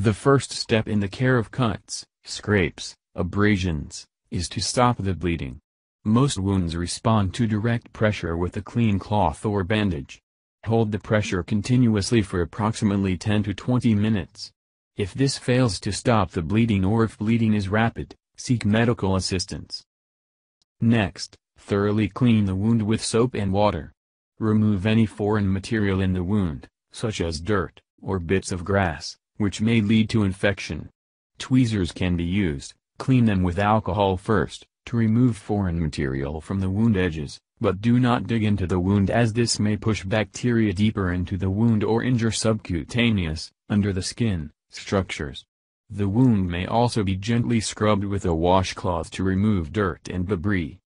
The first step in the care of cuts, scrapes, abrasions, is to stop the bleeding. Most wounds respond to direct pressure with a clean cloth or bandage. Hold the pressure continuously for approximately 10 to 20 minutes. If this fails to stop the bleeding or if bleeding is rapid, seek medical assistance. Next, thoroughly clean the wound with soap and water. Remove any foreign material in the wound, such as dirt, or bits of grass, which may lead to infection. Tweezers can be used, clean them with alcohol first, to remove foreign material from the wound edges, but do not dig into the wound as this may push bacteria deeper into the wound or injure subcutaneous, under the skin, structures. The wound may also be gently scrubbed with a washcloth to remove dirt and debris.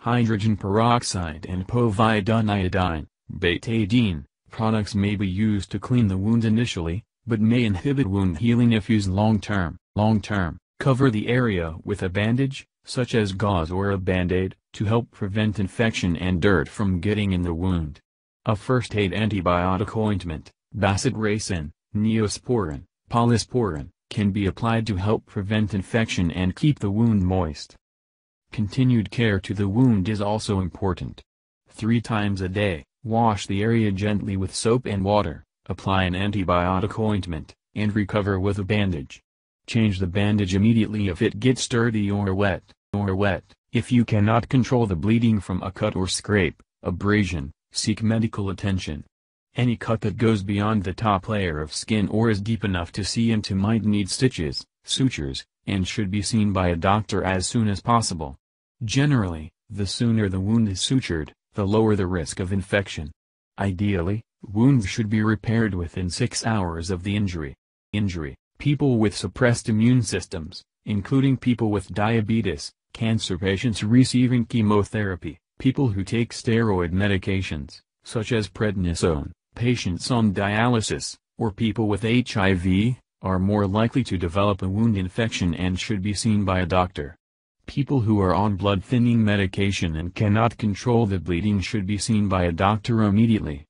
Hydrogen peroxide and povidone iodine, betadine, products may be used to clean the wound initially, but may inhibit wound healing if used long-term. Long-term, cover the area with a bandage, such as gauze or a band-aid, to help prevent infection and dirt from getting in the wound. A first aid antibiotic ointment, bacitracin, neosporin, polysporin, can be applied to help prevent infection and keep the wound moist. Continued care to the wound is also important. Three times a day, wash the area gently with soap and water, apply an antibiotic ointment, and recover with a bandage. Change the bandage immediately if it gets dirty or wet, or wet. If you cannot control the bleeding from a cut or scrape, abrasion, seek medical attention. Any cut that goes beyond the top layer of skin or is deep enough to see into might need stitches, sutures, and should be seen by a doctor as soon as possible. Generally, the sooner the wound is sutured, the lower the risk of infection. Ideally, wounds should be repaired within 6 hours of the injury. Injury People with suppressed immune systems, including people with diabetes, cancer patients receiving chemotherapy, people who take steroid medications, such as prednisone, patients on dialysis, or people with HIV, are more likely to develop a wound infection and should be seen by a doctor. People who are on blood-thinning medication and cannot control the bleeding should be seen by a doctor immediately.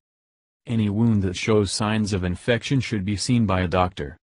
Any wound that shows signs of infection should be seen by a doctor.